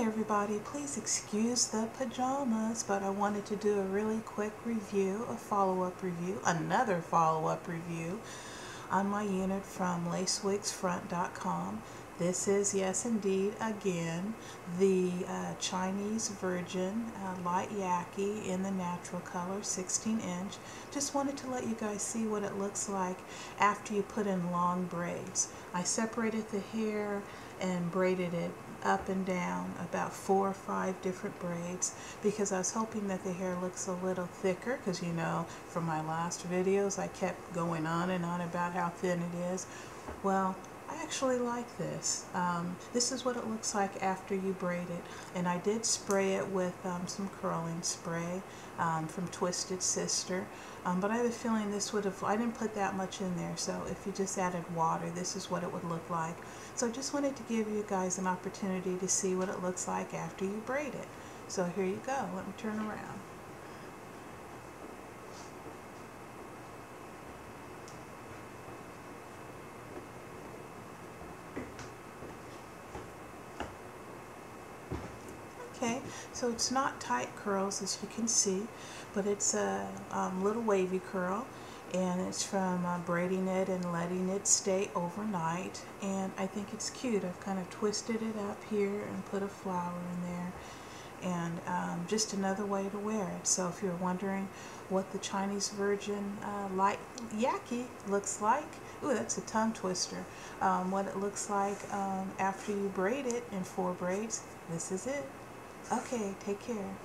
Everybody, please excuse the pajamas, but I wanted to do a really quick review, a follow-up review, another follow-up review on my unit from lacewigsfront.com. This is, yes indeed, again, the uh, Chinese Virgin uh, Light Yaki in the natural color, 16 inch. Just wanted to let you guys see what it looks like after you put in long braids. I separated the hair and braided it up and down about four or five different braids because I was hoping that the hair looks a little thicker because you know from my last videos I kept going on and on about how thin it is. Well, I actually like this. Um, this is what it looks like after you braid it. And I did spray it with um, some curling spray um, from Twisted Sista. Um, but I have a feeling this would have, I didn't put that much in there. So if you just added water, this is what it would look like. So I just wanted to give you guys an opportunity to see what it looks like after you braid it. So here you go. Let me turn around. Okay, so it's not tight curls as you can see, but it's a um, little wavy curl and it's from uh, braiding it and letting it stay overnight and I think it's cute. I've kind of twisted it up here and put a flower in there and um, just another way to wear it. So if you're wondering what the Chinese Virgin uh, light yaki looks like, ooh, that's a tongue twister. Um, what it looks like um, after you braid it in four braids, this is it. Okay, take care.